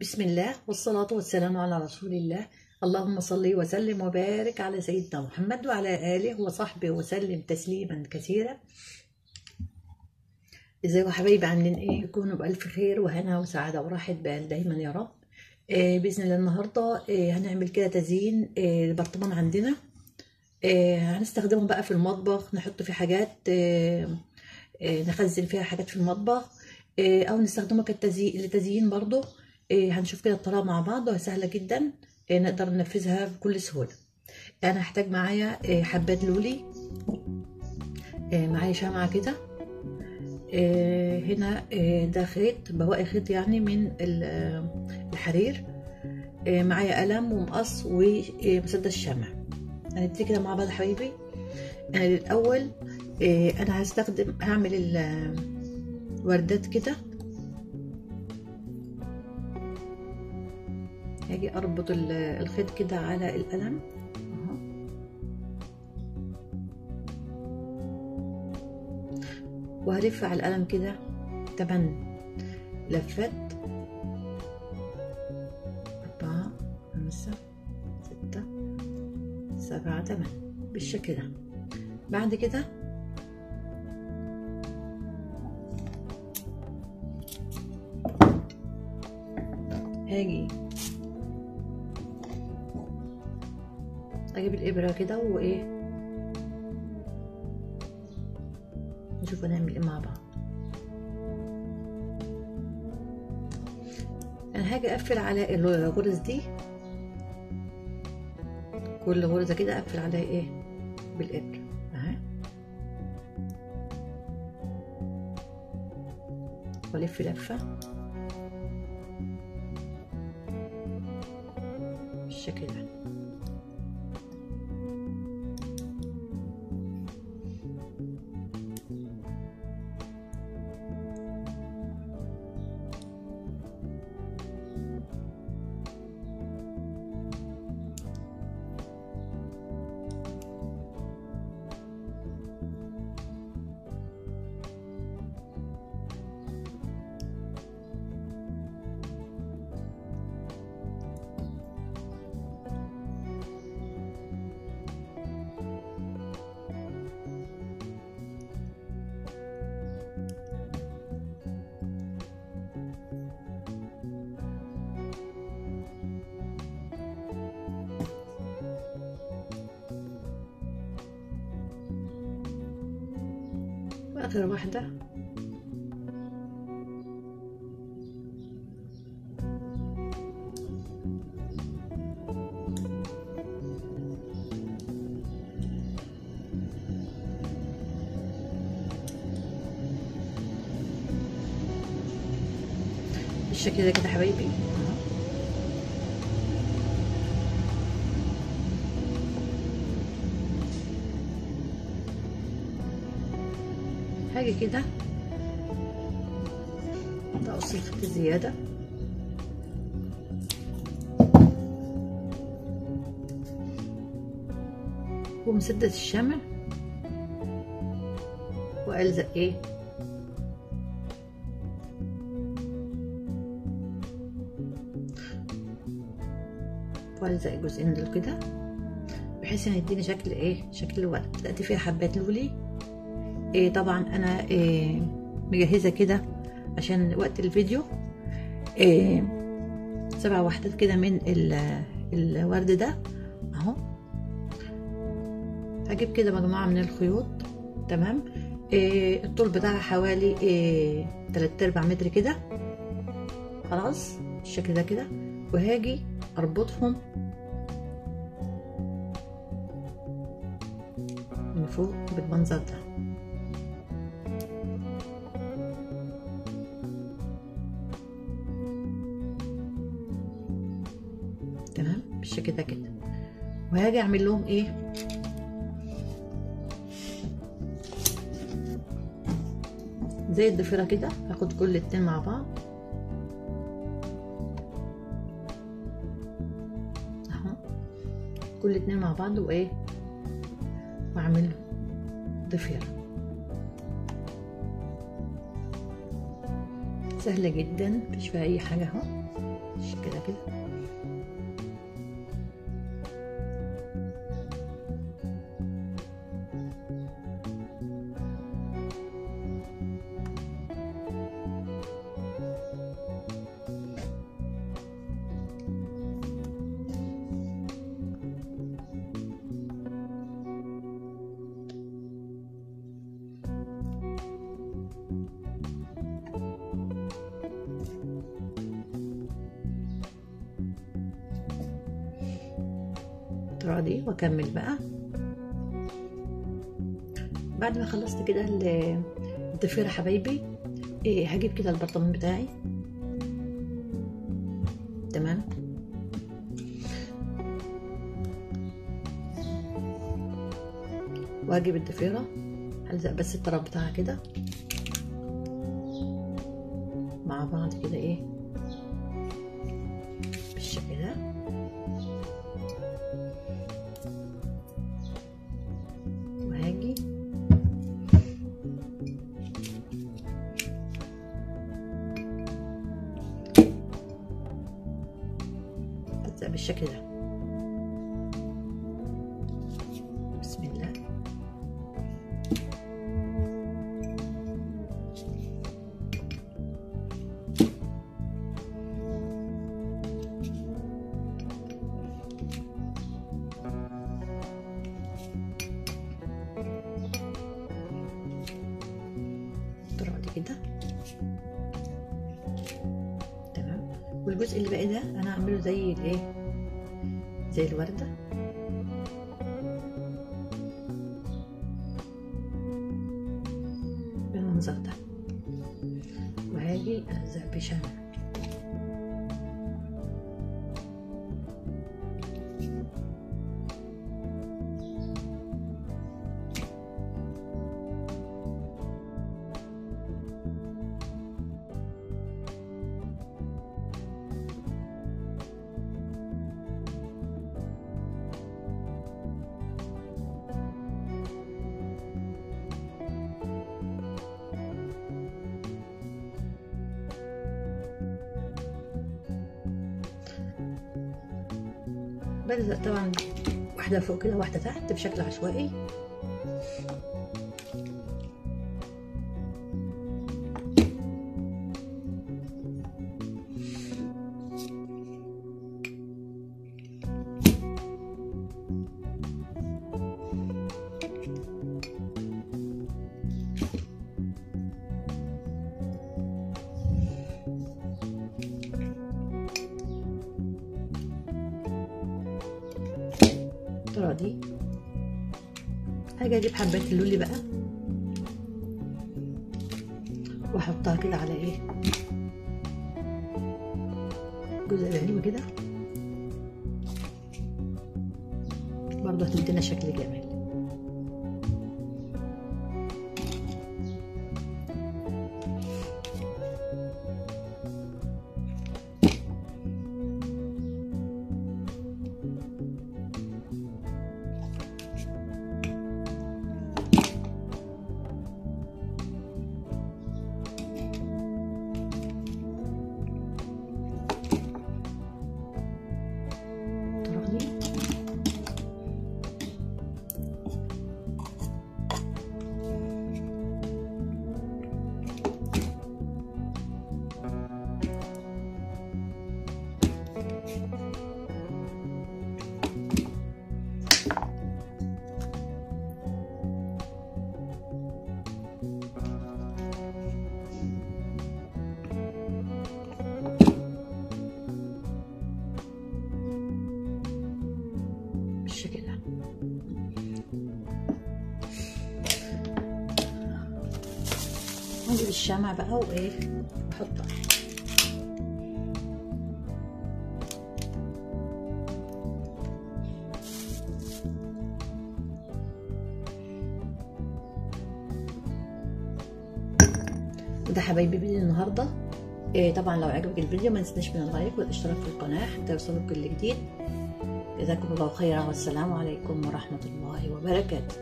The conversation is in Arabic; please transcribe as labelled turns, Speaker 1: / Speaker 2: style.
Speaker 1: بسم الله والصلاة والسلام على رسول الله اللهم صل وسلم وبارك على سيدنا محمد وعلى آله وصحبه وسلم تسليما كثيرا ازيكم حبايبي عاملين إيه؟ يكونوا بألف خير وهنا وسعادة وراحة بال دايما يا رب. آه بإذن الله النهاردة آه هنعمل كده تزيين آه البرطمان عندنا. آه هنستخدمه بقى في المطبخ نحط فيه حاجات آه آه نخزن فيها حاجات في المطبخ. آه أو نستخدمه كتزيين لتزيين برضه. آه هنشوف كده الطريقة مع بعض وهي سهلة جدا آه نقدر ننفذها بكل سهولة. أنا هحتاج معايا آه حبات لولي. آه معايا شمعة كده. آه هنا آه ده خيط بواقي خيط يعني من الحرير. آه معايا قلم ومقص ومسدس شمع. هنبتدي كده مع بعض يا حبايبي. أنا الأول أنا هستخدم هعمل الوردات كده. هاجي أربط الخيط كده على القلم. وهلف على القلم كده. تمن. لفات أربعة. خمسة. ستة. سبعة. تمن. بالشكل ده. بعد كده هاجي أجيب الإبرة كده وإيه؟ نشوف هنعمل إيه مع بعض. أنا هاجي أقفل على الغرز دي. كل غرزة كده أقفل عليها إيه؟ بالإبرة. أهي. والف لفة. بالشكل ده. واخر واحدة. بالشكل ده كده حبايبي. هاجي كده. اقص الخيط زيادة. ومسدس الشمع. وألزق إيه؟ وألزق الجزئين دول كده بحيث إن يديني شكل إيه؟ شكل ورد تأتي فيها حبات لولي. إيه طبعا أنا إيه مجهزة كده عشان وقت الفيديو. إيه سبع وحدات كده من الورد ده. أهو. هجيب كده مجموعة من الخيوط. تمام. إيه الطول بتاعها حوالي إيه تلات أرباع متر كده. خلاص. الشكل ده كده. وهاجي أربطهم من فوق بالمنظر ده. وهاجي اعمل لهم إيه؟ زي الضفيرة كده هاخد كل اتنين مع بعض. اهو. كل اتنين مع بعض وايه؟ واعمل ضفيرة. سهلة جدا مفيش فيها أي حاجة اهو. كده كده. القطرة دي وأكمل بقى. بعد ما خلصت كده الضفيرة حبايبي إيه هجيب كده البرطمان بتاعي. تمام؟ وهجيب الضفيرة هلزق بس الطرف بتاعها كده. مع بعض كده إيه؟ بالشكل ده. بسم الله. الطريقة دي كده. والجزء اللي باقي ده أنا هعمله زي الإيه؟ زي الوردة؟ بالمنظر ده. وهاجي الزق بلزق طبعا واحدة فوق كده واحدة تحت بشكل عشوائي. الطريقة دي. هاجي أجيب حبات اللولي بقى. وأحطها كده على إيه؟ جزء العلو كده. برضه هتدينا شكل جميل نجيب الشمع بقى وايه نحطها وده حبايبي فيديو النهارده إيه طبعا لو عجبك الفيديو ما تنسناش من اللايك والاشتراك في القناة حتى يوصلك كل جديد. جزاكم الله خيرا والسلام عليكم ورحمة الله وبركاته.